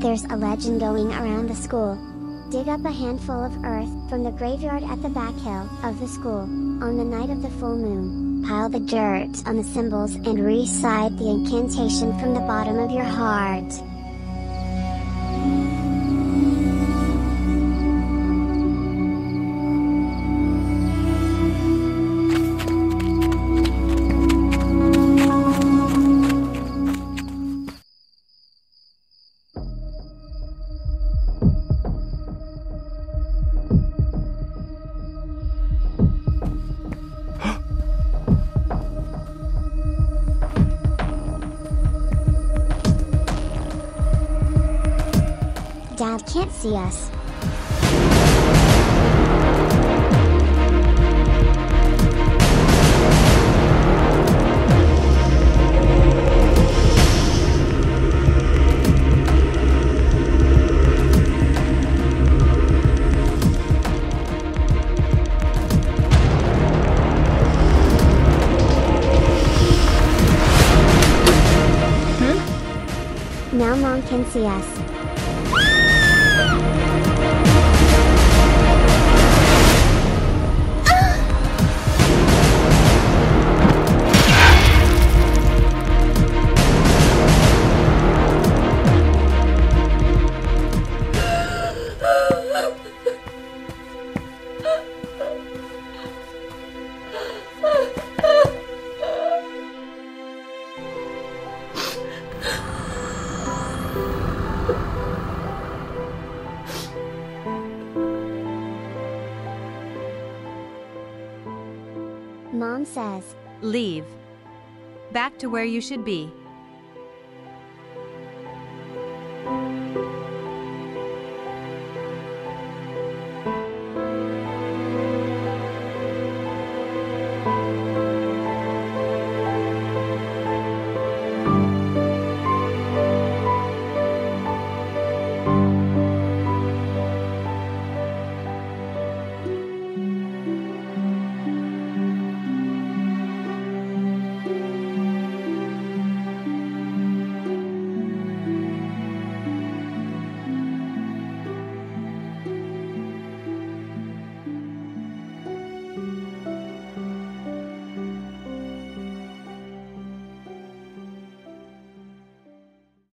There's a legend going around the school. Dig up a handful of earth from the graveyard at the back hill of the school. On the night of the full moon, pile the dirt on the symbols and recite the incantation from the bottom of your heart. Dad can't see us. Hmm? Now mom can see us. Mom says, Leave. Back to where you should be.